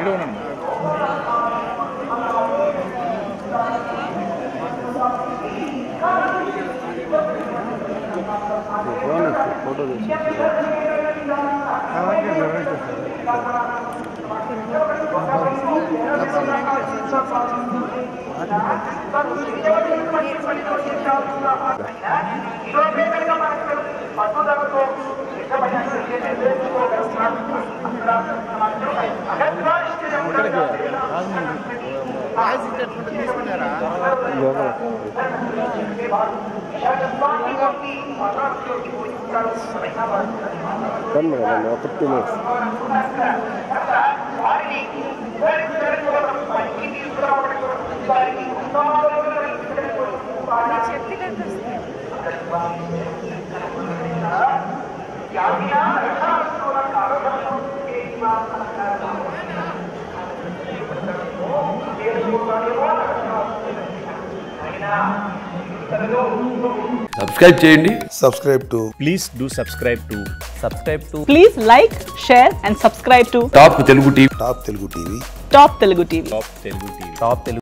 이러는 그거는 보도 됐습니다. ఉన్నాను ఫోటో తీసి done madam ఒక ఫిఫ్టీ మినిట్స్ సబ్స్క్రైబ్ చేయండి. Subscribe to please do subscribe to subscribe to please like share and subscribe to top Telugu TV top Telugu TV top Telugu TV top Telugu TV top Telugu